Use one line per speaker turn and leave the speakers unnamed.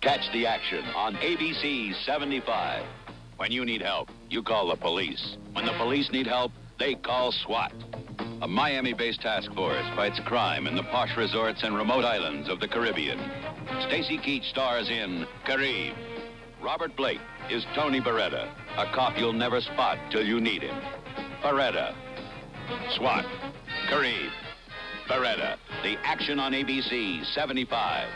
Catch the action on ABC 75. When you need help, you call the police. When the police need help, they call SWAT. A Miami-based task force fights crime in the posh resorts and remote islands of the Caribbean. Stacy Keach stars in *Caribe*. Robert Blake is Tony Baretta, a cop you'll never spot till you need him. Baretta. SWAT. Caribe, Baretta. The action on ABC 75.